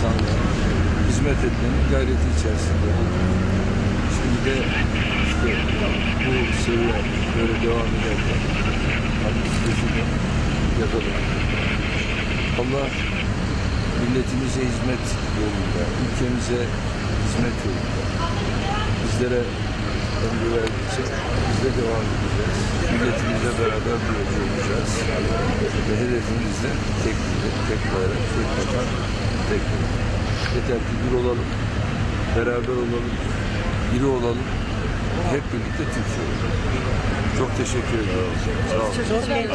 insanlığa hizmet etmenin gayreti içerisinde. Şimdi de işte bu seviye böyle devam ederken sözünü yapalım. Allah milletimize hizmet yolunda, ülkemize hizmet yolunda bizlere ömrü verdikçe biz de devam edeceğiz. Milletimizle beraber bir olacağız. Ve hedefimiz de tek millet, tek bayrak, tek vatan, tek millet. Yeter ki bir olalım, beraber olalım, biri olalım, hep birlikte Türkiye olalım. Çok teşekkür ediyorum. Sağ olun.